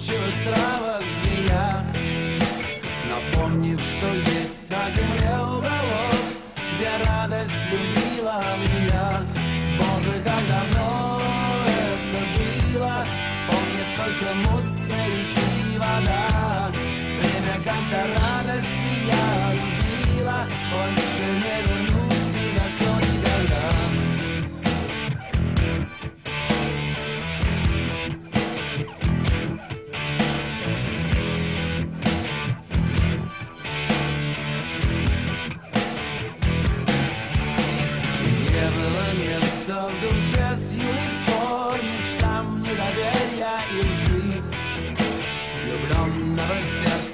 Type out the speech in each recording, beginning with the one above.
заманчивых травах змея. Напомнив, что есть на земле уголок Где радость любила меня. Боже, как давно это было. Помнит только мутной реки вода Время, когда радость меня любила Больше не вернусь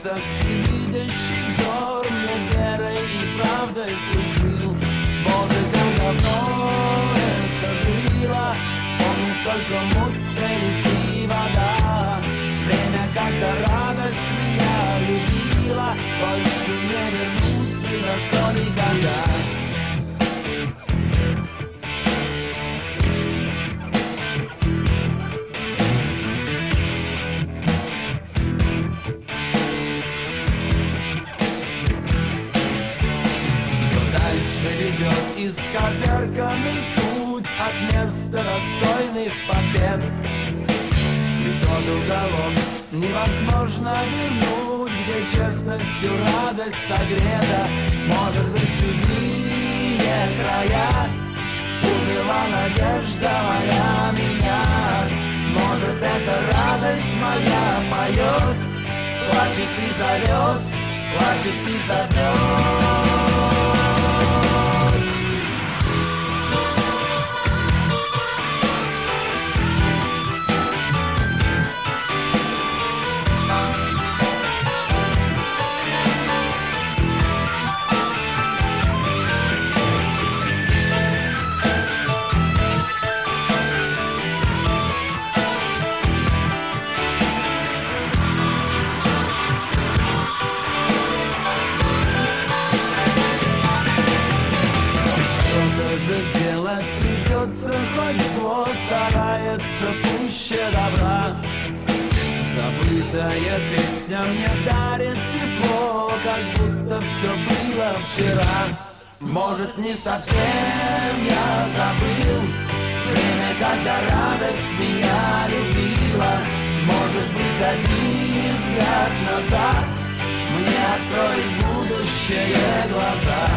сердца всевидящий взор Мне верой и правдой служил. Боже, как давно это было. Помню только мутной реки вода Время, когда радость меня любила. Больше не вернусь ни за что никогда исковерканный путь От места достойных побед. Тот уголок невозможно вернуть Где честностью радость согрета. Может быть чужие края Увела надежда моя меня. Может эта радость моя поет Плачет и зовет, плачет и зовет хоть зло старается пуще добра. Забытая песня мне дарит тепло, как будто все было вчера. Может, не совсем я забыл Время, когда радость меня любила Может быть, один взгляд назад Мне откроет будущее глаза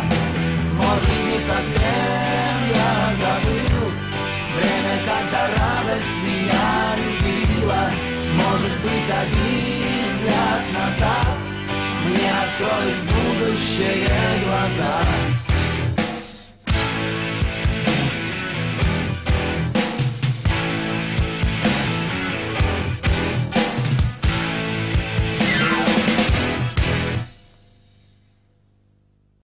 Может, не совсем быть, один взгляд назад. Мне откроет будущее глаза